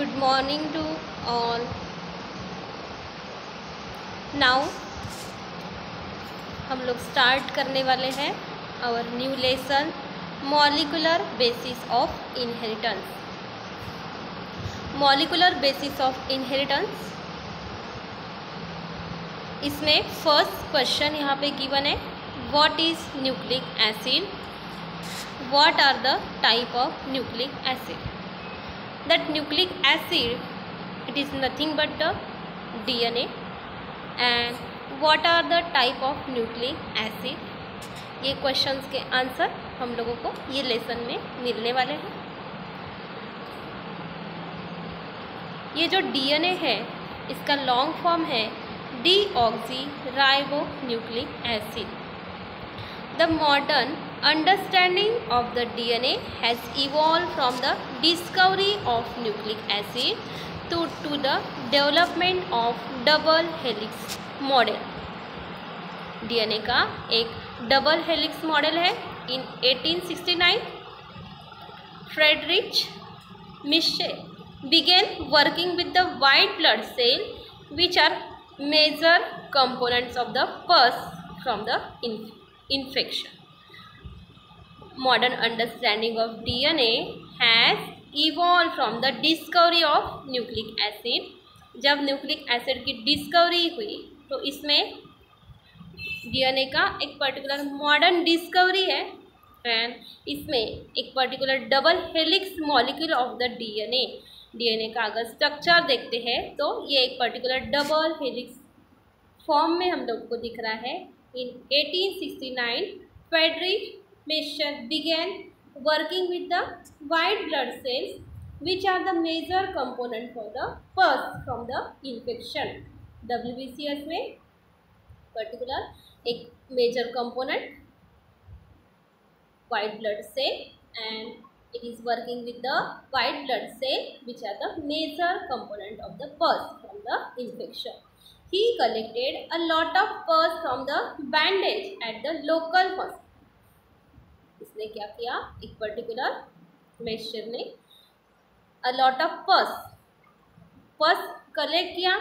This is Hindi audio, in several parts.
good morning to all. Now, हम लोग स्टार्ट करने वाले हैं our new lesson molecular basis of inheritance molecular basis of inheritance इसमें फ़र्स्ट क्वेश्चन यहाँ पे गिवन है what is nucleic acid what are the type of nucleic acid that nucleic acid it is nothing but the DNA and what are the type of nucleic acid ये क्वेश्चंस के आंसर हम लोगों को ये लेसन में मिलने वाले हैं ये जो डीएनए है इसका लॉन्ग फॉर्म है deoxyribonucleic acid The modern understanding of the DNA has evolved from the discovery of nucleic acid to, to the development of double helix model. DNA का एक डबल हेलिक्स मॉडल है in 1869 Friedrich Miescher began working with the white blood cell which are major components of the pus from the infant. infection. Modern understanding of DNA has evolved from the discovery of nucleic acid. जब न्यूक्लिक एसिड की डिस्कवरी हुई तो इसमें डीएनए का एक पर्टिकुलर मॉडर्न डिस्कवरी है एंड इसमें एक particular double helix molecule of the DNA DNA का अगर स्ट्रक्चर देखते हैं तो ये एक पर्टिकुलर डबल हेलिक्स फॉर्म में हम लोग को दिख रहा है In 1869, Friedrich Miescher began working with the white blood cells which are the major component for the pus from the infection. WBCS में particular एक major component white blood cell and it is working with the white blood cell which are the major component of the pus from the infection. he collected a lot of pus from the bandage at the local hospital. इसने क्या किया? एक पर्टिकुलर मेस्टर ने a lot of pus. Pus collect किया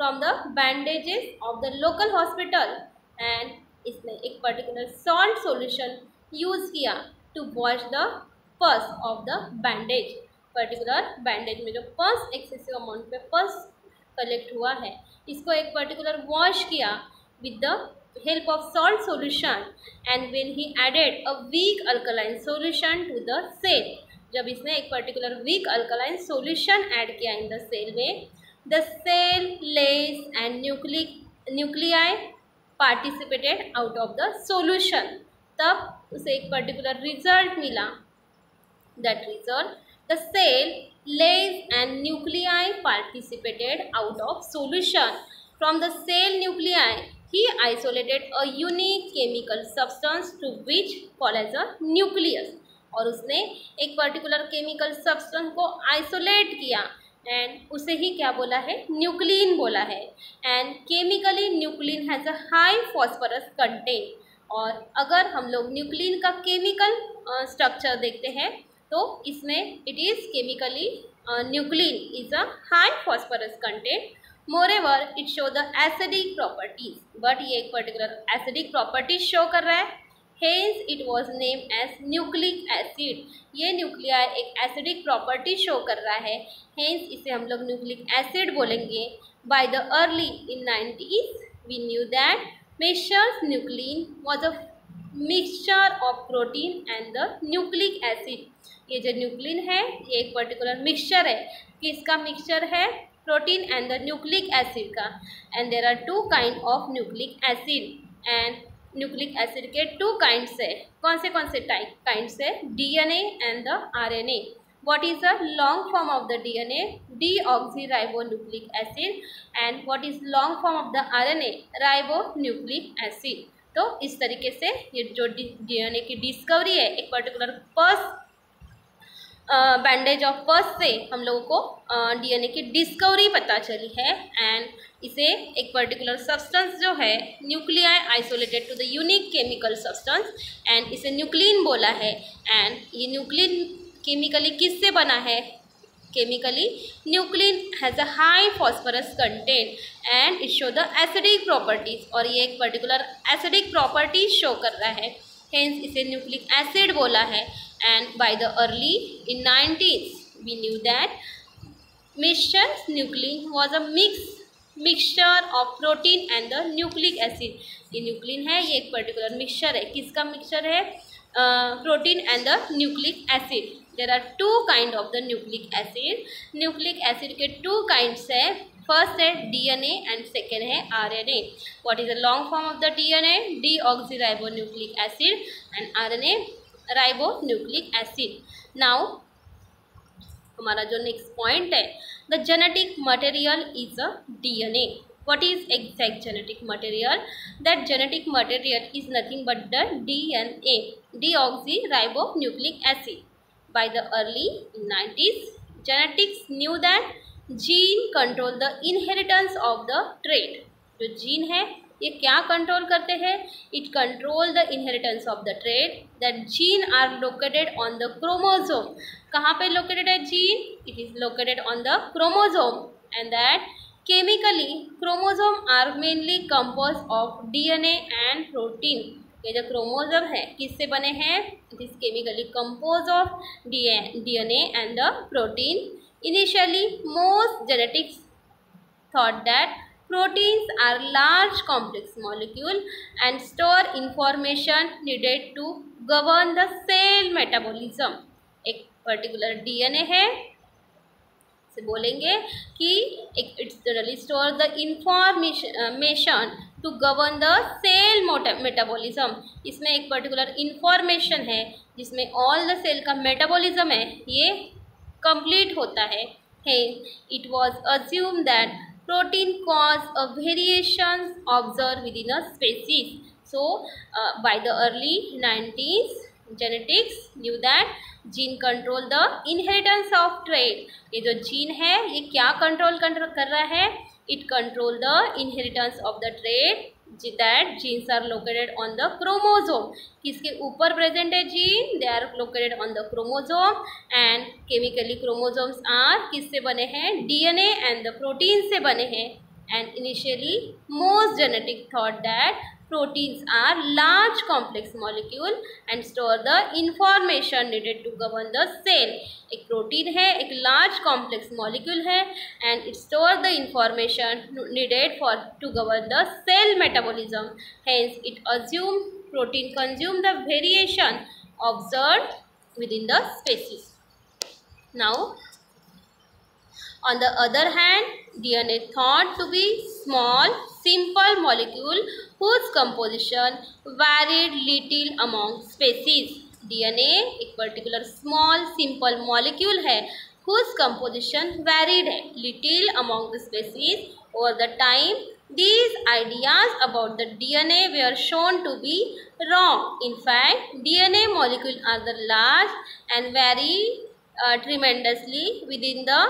from the bandages of the local hospital and इसने एक पर्टिकुलर सॉल्ट सॉल्यूशन यूज़ किया to wash the pus of the bandage particular bandage में जो पस एक्सेसिव अमाउंट में पस कलेक्ट हुआ है, इसको एक पर्टिकुलर वॉश किया with the help of salt solution and when he added a weak alkaline solution to the cell जब इसने एक particular weak alkaline solution add किया इन द सेल में the cell less and nucleic nuclei participated out of the solution तब उसे एक पर्टिकुलर रिज़ल्ट मिला। That result the cell layers and nuclei participated out of solution. From the cell nuclei, he isolated a unique chemical substance to which called as a nucleus. और उसने एक पर्टिकुलर केमिकल सब्सटेंस को आइसोलेट किया। एंड उसे ही क्या बोला है? न्यूक्लिन बोला है। And chemically nuclein has a high phosphorus content और अगर हम लोग न्यूक्लिन का केमिकल स्ट्रक्चर देखते हैं तो इसमें it is chemically nuclein is a high phosphorus content more ever it show the acidic properties but ये एक पर्टिकुलर एसिडिक प्रॉपर्टीज़ शो कर रहा है? Hence it was name as nucleic acid ये न्यूक्लिया एक एसिडिक प्रॉपर्टी शो कर रहा है. हेंस इसे हम लोग न्यूक्लिक एसिड बोलेंगे. By the early in nineties we knew that Miescher's nuclein was a mixture of protein and the nucleic acid ये जो न्यूक्लिन है, ये एक पर्टिकुलर मिक्सचर है. किसका मिक्सचर है? Protein and the nucleic acid का and there are two kind of nucleic acid and nucleic acid के टू काइंड्स है. कौन से कौन से टाइप काइंड्स है? DNA and the RNA what is the long form of the DNA deoxyribonucleic acid. And what is long form of the RNA ribonucleic acid. तो इस तरीके से ये जो डीएनए की डिस्कवरी है, एक particular pus bandage of pus से हम लोगों को डीएनए की डिस्कवरी पता चली है एंड इसे एक पर्टिकुलर सब्सटेंस जो है nuclei isolated to the unique chemical substance and इसे न्यूक्लिन बोला है एंड ये न्यूक्लिन केमिकली किससे बना है? Chemically, nuclein has a high phosphorus content and it show the acidic properties और ये एक particular acidic properties show कर रहा है, hence इसे nucleic acid बोला है। And by the early, in 90s we knew that Misch's nuclein was a mix mixture of protein and the nucleic acid ये न्यूक्लिन है, ये एक पर्टिकुलर मिक्सचर है। किसका मिक्सचर है? Protein and the nucleic acid there are two kind of the nucleic acid nucleic acid के टू काइंड्स है. फ़र्स्ट है डीएनए एंड सेकेंड है RNA what is the long form of the DNA deoxyribonucleic acid and RNA ribonucleic acid. Now हमारा जो नेक्स्ट पॉइंट है the genetic material is a D N A what is exact genetic material that genetic material is nothing but the D N A deoxyribonucleic acid by the early nineties genetics knew that gene control the inheritance of the trait जो जीन है ये क्या कंट्रोल करते हैं? It control the inheritance of the trait that gene are located on the chromosome कहाँ पे लोकेटेड है gene it is located on the chromosome and that chemically chromosome are mainly compose of DNA and protein ये जो क्रोमोजोम है, किससे बने हैं? It is chemically compose of DNA and the protein initially most genetics thought that proteins are large complex molecule and store information needed to govern the cell metabolism. एक पर्टिकुलर डीएनए है। से बोलेंगे कि it's generally store the to govern the cell metabolism इसमें एक पर्टिकुलर इंफॉर्मेशन है, जिसमें ऑल द सेल का मेटाबॉलिज्म है, ये कंप्लीट होता है। है it was assume that protein cause a variations observed within a species so uh, by the early 90s genetics knew that gene control the inheritance of trait ये जो जीन है ये क्या कंट्रोल कर रहा है it control the inheritance of the trait that genes are located on the chromosome किसके ऊपर प्रेजेंट है gene they are located on the chromosome and chemically chromosomes are किससे बने हैं? डीएनए एंड द प्रोटीन से बने हैं. And initially most genetic thought that proteins are large complex molecule and store the information needed to govern the cell एक प्रोटीन है एक लार्ज कॉम्प्लेक्स मॉलिक्यूल है and it store the information needed for to govern the cell metabolism hence it assume protein consume the variation observed within the species now on the other hand dna thought to be small simple molecule whose composition varied little among species. DNA एक particular small simple molecule है whose composition varied है little among the species over the time. These ideas about the DNA were shown to be wrong. In fact, DNA molecules are the large and vary uh, tremendously within the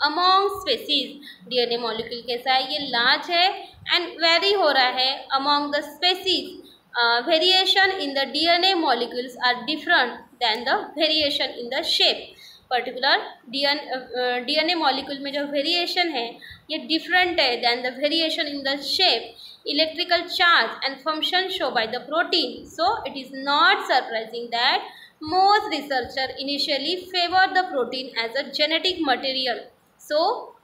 among species D N A molecule कैसा है? ये लार्ज है एंड वेरी हो रहा है among the species variation in the D N A molecules are different than the variation in the shape particular D N A molecule में जो वेरिएशन है, ये डिफरेंट है than the variation in the shape electrical charge and function show by the protein so it is not surprising that most researcher initially favour the protein as a genetic material so,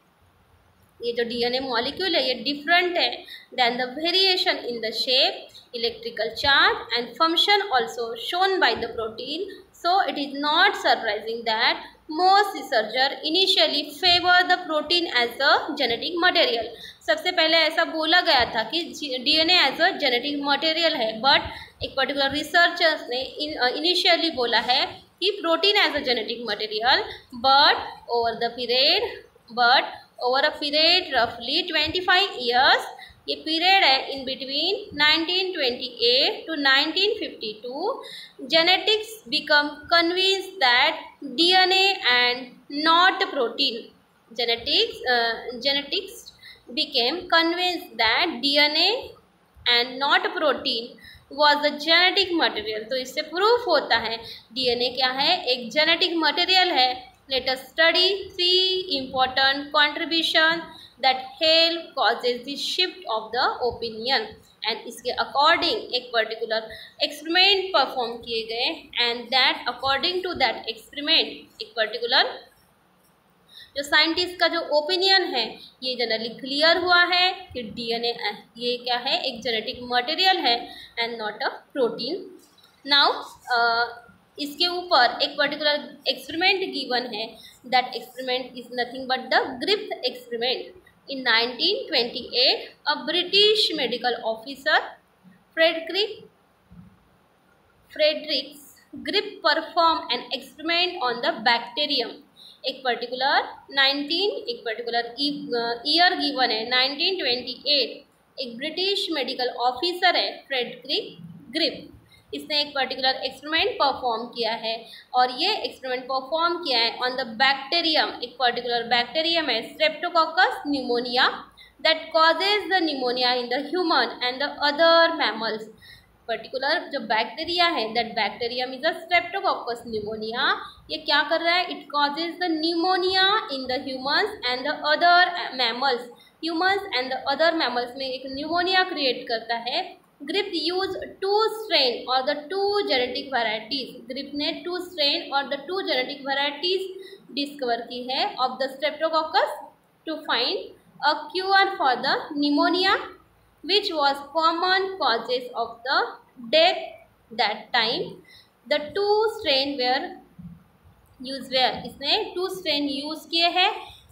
ये जो डीएनए मॉलिक्यूल है, ये डिफरेंट है than the variation in the shape electrical charge and function also shown by the protein so it is not surprising that most researcher initially favour the protein as a genetic material सबसे पहले ऐसा बोला गया था कि DNA as a genetic material है बट एक पर्टिकुलर रिसर्चर्स ने इनिशियली बोला है कि protein as a genetic material but over the period but over a period रफली ट्वेंटी फाइव ईयर्स ये पीरियड है in between nineteen twenty eight to nineteen fifty two genetics become convince that D DNA and not protein genetics genetics became convince that D N and not protein was a genetic material तो इससे प्रूफ होता है डीएनए क्या है? एक जेनेटिक मटेरियल है let us study three important contribution that help causes the shift of the opinion. And इसके अकॉर्डिंग एक पर्टिकुलर एक्सपेरिमेंट परफॉर्म किए गए. And that according to that experiment एक पर्टिकुलर जो साइंटिस्ट का जो ओपिनियन है, ये जनरली क्लियर हुआ है कि डीएनए ये क्या है? एक जेनेटिक मटेरियल है and not a protein now इसके ऊपर एक पर्टिकुलर एक्सपेरिमेंट गिवन है. That experiment is nothing but the Griffith experiment in 1928 a British medical officer Frederick Fredericks Griffith perform an experiment on the bacterium एक पर्टिकुलर 19 एक पर्टिकुलर ईयर गिवन है 1928 एक ब्रिटिश मेडिकल ऑफिसर है फ्रेडरिक ग्रिप इसने एक पर्टिकुलर एक्सपेरिमेंट परफॉर्म किया है और ये एक्सपेरिमेंट परफॉर्म किया है ऑन द बैक्टीरियम एक पर्टिकुलर बैक्टीरियम है Streptococcus pneumonia that causes the pneumonia in the human and the other mammals particular जो बैक्टीरिया है that bacterium is a Streptococcus pneumonia ये क्या कर रहा है? It causes the pneumonia in the humans and the other mammals humans and the other mammals में एक न्यूमोनिया क्रिएट करता है। ग्रिप यूज़ टू स्ट्रेन और the two genetic varieties. Griffith ने टू स्ट्रेन और the two genetic varieties discover की है। Of the Streptococcus to find a cure for the pneumonia which was common causes of the death that time the two strain were use were इसने टू स्ट्रेन यूज़ किए हैं।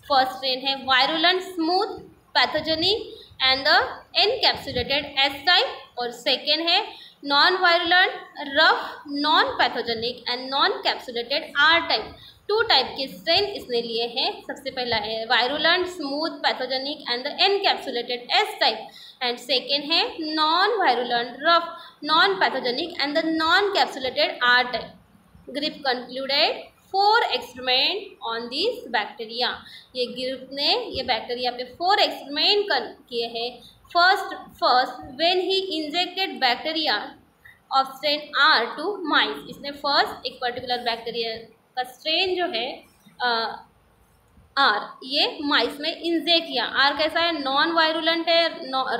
फ़र्स्ट स्ट्रेन है virulent smooth pathogenic and the encapsulated S type और सेकेंड है non virulent rough non pathogenic and non capsulated R type two type के स्ट्रेन इसने लिए हैं। सबसे पहला है virulent smooth pathogenic and the encapsulated S type and second है non virulent rough non pathogenic and the non capsulated R type Griffith concluded four experiment on this bacteria. ये ग्रुप ने ये बैक्टीरिया पे फोर एक्सपेरिमेंट कर किए हैं। First first when he injected bacteria of strain R to mice इसने फ़र्स्ट एक पर्टिकुलर बैक्टीरिया का स्ट्रेन जो है आर ये माइस में इंजेक्ट किया। आर कैसा है? नॉन वायरुलेंट है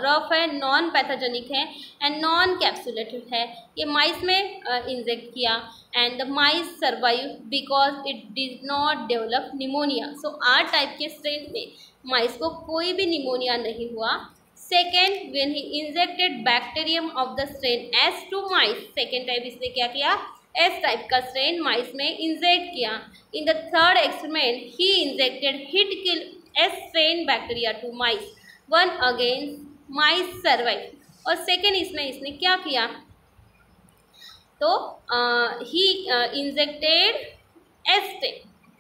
रफ है नॉन पैथोजेनिक है एंड नॉन कैप्सुलेटेड है। ये माइस में इंजेक्ट uh, किया। And the mice survive because it did not develop pneumonia so R type के स्ट्रेन में माइस को कोई भी निमोनिया नहीं हुआ। Second when he injected bacterium of the strain S to mice second type इसने क्या किया? एस टाइप का स्ट्रेन माइस में इंजेक्ट किया। In the third experiment he injected heat kill S strain bacteria to mice one against mice survive और सेकेंड इसमें इसने क्या किया? तो he injected S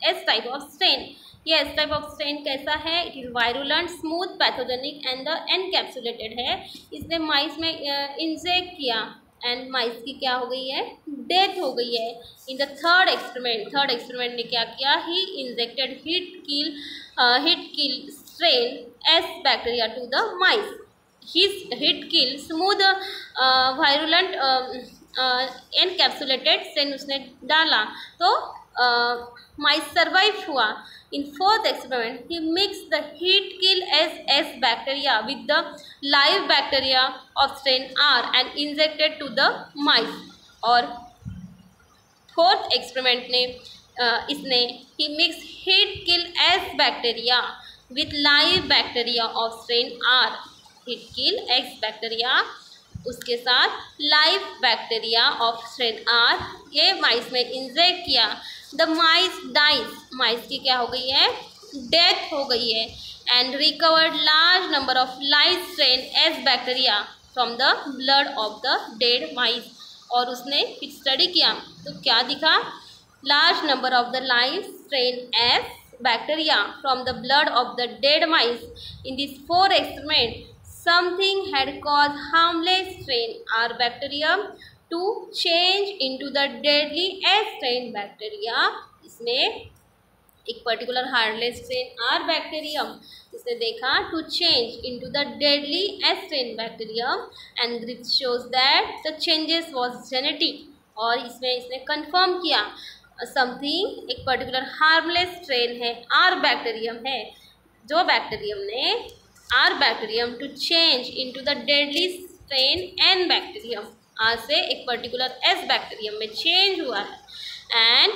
S type of strain ये एस टाइप ऑफ़ स्ट्रेन कैसा है? It is virulent smooth pathogenic and the encapsulated है। इसने माइस में इंजेक्ट uh, किया। एंड माइस की क्या हो गई है? डेथ हो गई है. In the third experiment third experiment ने क्या किया? He injected heat kill heat kill strain S bacteria to the mice his heat kill smooth virulent encapsulated strain उसने डाला. तो माइस सर्वाइव हुआ. In fourth experiment he mix the heat kill S S bacteria with the live bacteria of strain R and injected to the mice और फोर्थ एक्सपेरिमेंट ने uh, इसने he mix heat kill S bacteria with live bacteria of strain R heat kill S bacteria उसके साथ live bacteria of strain R ये माइस में इंजेक्ट किया। द माइस डाइस माइस की क्या हो गई है? डेथ हो गई है। And recovered large number of live strain S bacteria from the blood of the dead mice और उसने फिर स्टडी किया। तो क्या दिखा? Large number of the live strain S bacteria from the blood of the dead mice in this four experiment something had caused harmless strain or bacterium to change into the deadly S strain bacteria. इसमें एक particular harmless strain R bacterium इसने देखा to change into the deadly S strain bacterium and this shows that the changes was genetic और इसमें इसने कंफर्म किया समथिंग एक पर्टिकुलर हार्मलेस स्ट्रेन है आर बैक्टीरियम है, जो बैक्टीरियम ने R bacterium to change into the deadly strain an bacterium R से एक पर्टिकुलर एस बैक्टीरियम में चेंज हुआ है. And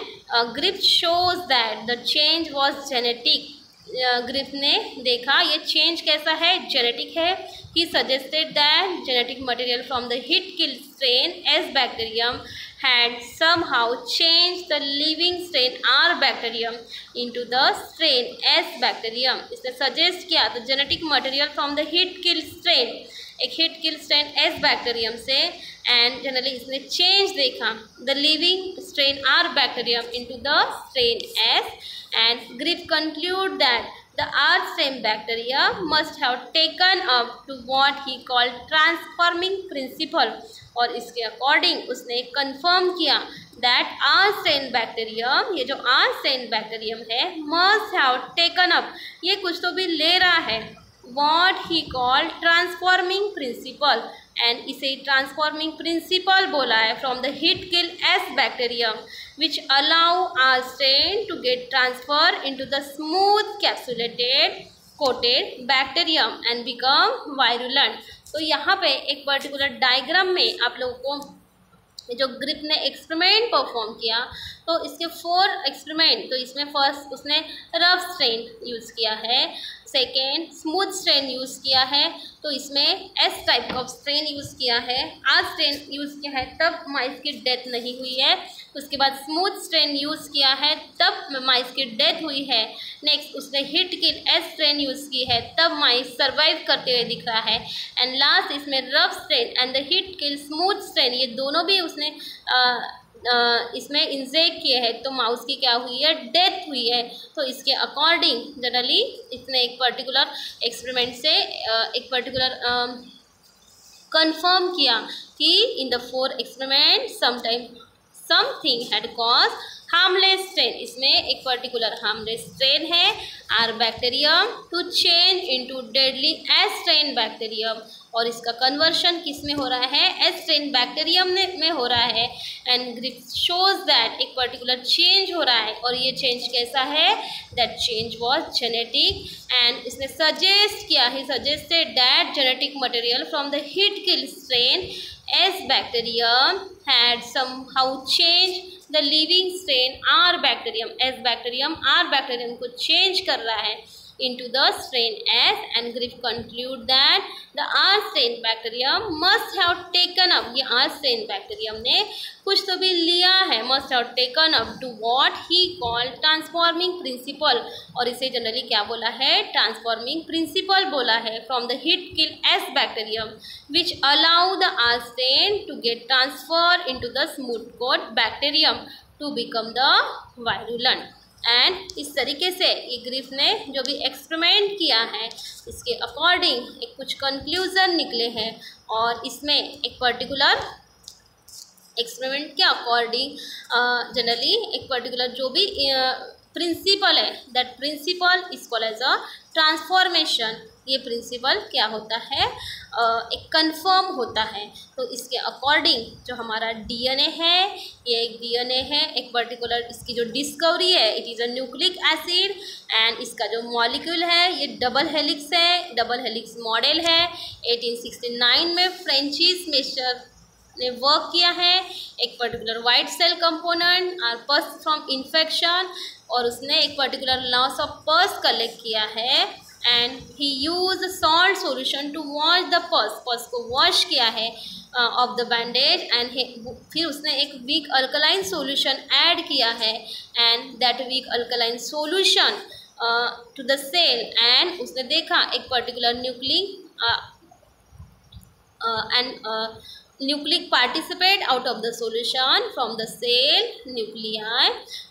Griffith shows that the change was genetic Griffith ने देखा, ये चेंज कैसा है? जेनेटिक है। He suggested that genetic material from the heat kill strain S bacterium had somehow change the living strain R bacterium into the strain S bacterium इसने सजेस्ट किया तो genetic material from the heat kill strain एक heat kill strain S bacterium से एंड जनरली इसने चेंज देखा. The living strain R bacterium into the strain S and Griffith conclude that the R same bacteria must have taken up to what he called transforming principle और इसके अकॉर्डिंग उसने कन्फर्म किया दैट आर सेन बैक्टेरियम ये जो आर सेन बैक्टेरियम है मस्ट हैव टेकन अप ये कुछ तो भी ले रहा है. What he call transforming principle and इसे ट्रांसफॉर्मिंग प्रिंसिपल बोला है from the heat kill S bacterium which allow R strain to get transfer into the smooth capsulated coated bacterium and become virulent तो यहाँ पे एक पर्टिकुलर डायग्राम में आप लोगों को जो ग्रिप ने एक्सपेरिमेंट परफॉर्म किया तो इसके फोर एक्सपेरिमेंट तो इसमें फ़र्स्ट उसने रफ स्ट्रेन यूज़ किया है। सेकेंड स्मूथ स्ट्रेन यूज़ किया है तो इसमें S type of strain use किया है। आज स्ट्रेन यूज़ किया है तब माइस की डेथ नहीं हुई है। उसके बाद स्मूथ स्ट्रेन यूज़ किया है तब माइस की डेथ हुई है। नेक्स्ट उसने heat kill S strain use की है तब माइस सर्वाइव करते हुए दिख रहा है। एंड लास्ट इसमें rough strain and the heat kill smooth strain ये दोनों भी उसने आ, इसमें इंजेक्ट किया है तो माउस की क्या हुई है? डेथ हुई है। तो इसके अकॉर्डिंग जनरली इसने एक पर्टिकुलर एक्सपेरिमेंट से एक पर्टिकुलर कंफर्म किया कि in the four experiment sometime something had cause harmless strain इसमें एक पर्टिकुलर हार्मलेस स्ट्रेन है R bacterium to change into deadly S strain bacterium और इसका कन्वर्शन किसमें हो रहा है? एस स्ट्रेन बैक्टीरियम में हो रहा है। एंड ग्रिप शोज़ दैट एक पर्टिकुलर चेंज हो रहा है। और ये चेंज कैसा है? That change was genetic and इसने सजेस्ट किया he suggested that genetic material from the heat kill strain S bacterium had somehow changed the living strain R bacterium S bacterium R bacterium को चेंज कर रहा है। Into the strain S and Griff conclude that the R strain bacterium must have taken up ये R strain bacterium ने कुछ तो भी लिया है must have taken up to what he called transforming principle और इसे जनरली क्या बोला है transforming principle बोला है from the hit kill S bacterium which allow the R strain to get transfer into the smooth coat bacterium to become the virulent and इस तरीके से ये ग्रीफ ने जो भी एक्सपेरिमेंट किया है, इसके अकॉर्डिंग एक कुछ कंक्लूज़न निकले हैं और इसमें एक पर्टिकुलर एक्सपेरिमेंट के अकॉर्डिंग जनरली एक पर्टिकुलर जो भी प्रिंसिपल है। That principle is call as a transformation ये प्रिंसिपल क्या होता है? एक कंफर्म होता है। तो इसके अकॉर्डिंग जो हमारा डीएनए है, ये एक डीएनए है। एक पर्टिकुलर इसकी जो डिस्कवरी है it is a nucleic acid and इसका जो मॉलिक्यूल है, ये डबल हेलिक्स है। डबल हेलिक्स मॉडल है। 1869 में फ्रेंचिस मेस्टर ने वर्क किया है। एक particular white cell component or pus from infection और उसने एक particular lots of pus collect किया है and he use salt solution to wash the pus pus को वॉश किया है ऑफ़ द बैंडेज एंड फिर उसने एक वीक अल्कलाइन सोल्यूशन ऐड किया है and that weak alkaline solution to the cell and उसने देखा, एक particular nucleic and nucleic precipitate out of the solution from the cell nuclei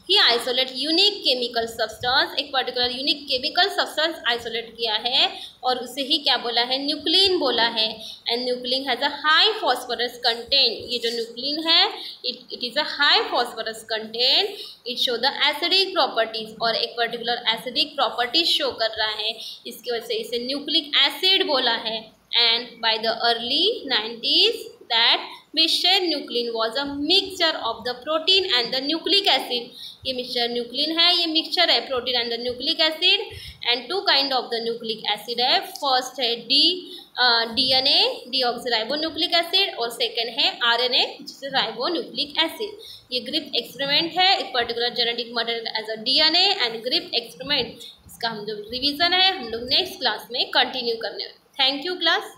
he isolate unique chemical substance एक particular unique chemical substance isolate किया है और उसे ही क्या बोला है? न्यूक्लिन बोला है. And nuclein has a high phosphorus content ये जो न्यूक्लिन है it it is a high phosphorus content it show the acidic properties और एक पर्टिकुलर एसिडिक प्रॉपर्टीज़ शो कर रहा है. इसकी वजह से इसे न्यूक्लिक एसिड बोला है. And by the early nineties that mixture nuclein was a mixture of the protein and the nucleic acid ये मिक्सचर न्यूक्लिन है, ये मिक्सचर है protein and the nucleic acid and two kind of the nucleic acid है. फ़र्स्ट है D D N A nucleic acid और सेकेंड है आर एन ए जिसे न्यूक्लिक एसिड ये ग्रिप एक्सपेरिमेंट है एक particular genetic material as a D N and Griffith experiment इसका हम जो रिविजन है, हम लोग नेक्स्ट क्लास में कंटिन्यू करने थैंक यू क्लास